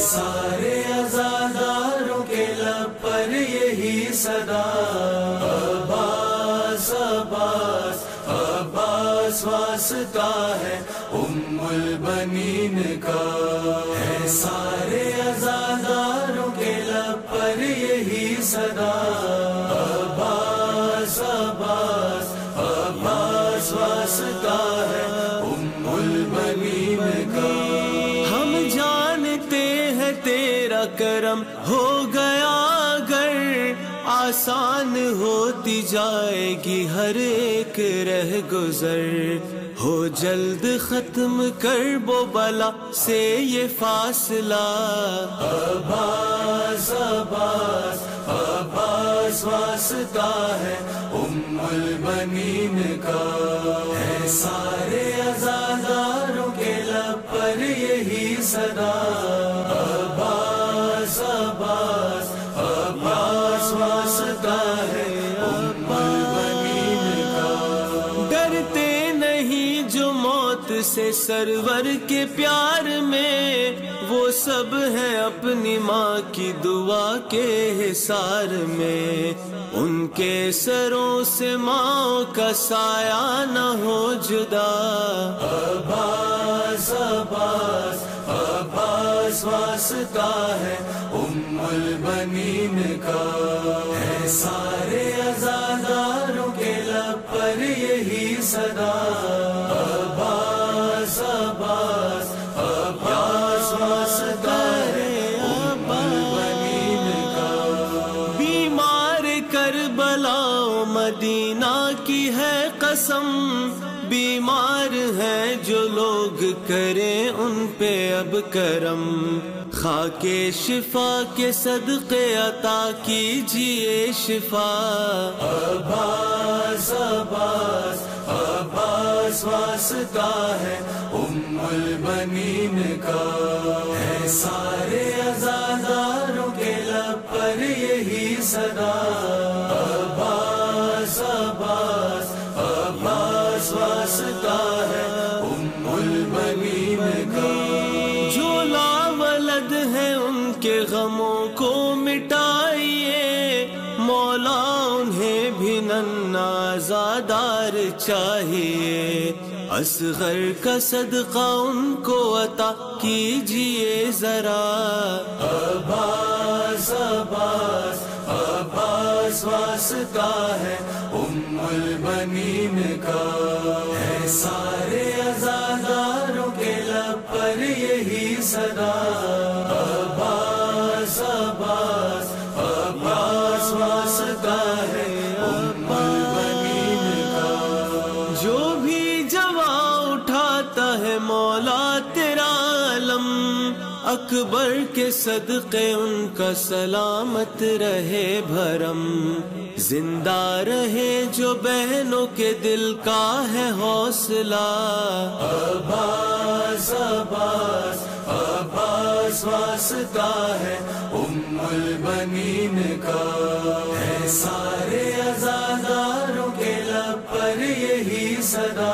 सारे आजादारों के लब पर यही सदा। अब्बास अब्बास अब्बास वास्ता है उम्मुल बनीन का। है सारे आजादारों के लब पर यही सदा। अब्बास अब्बास अब्बास वास्ता करम हो गया, अगर आसान होती जाएगी हर एक रह गुजर। हो जल्द खत्म कर वो बला से ये फासला। अब्बास अब्बास अब्बास वास्ता है उम्मुल बनीन का। है सारे आजादारों के लब पर यही सदा। वास्ता है डरते नहीं जो मौत से सरवर के प्यार में, वो सब है अपनी माँ की दुआ के हिसार में। उनके सरों से माँ का साया न हो जुदा। अब्बास अब्बास अब्बास वास्ता है उम्मुल बनीन का। सारे आजादारों के लब पर यही सदा। अब्बास अब्बास अब्बास वास्ता है का। बीमार मदीना की है कसम। बीमार हैं जो लोग करें उन पे अब करम। खाके शिफा के सदके अता कीजिए शिफा। अब्बास अब्बास अब्बास वास्ता है उम्मुल बनीन का। है सारे आजादारों के लब पर यही सदा। अब्बास अब्बास अब्बास वास्ता है गमों को मिटाइए। मौला उन्हें भी नन्नाजादार चाहिए। असगर का सदका उनको अता कीजिए जरा। अब्बास अब्बास अब्बास वास्ता है उम्मुल बनीन का। है सारे आजादारों के लब पर यही सदा। अकबर के सदके उनका सलामत रहे भरम। ज़िंदा रहे जो बहनों के दिल का है हौसला। अब्बास अब्बास अब्बास वास्ता है उम्मुल बनीन का। है सारे आजादारों के लब पर यही सदा।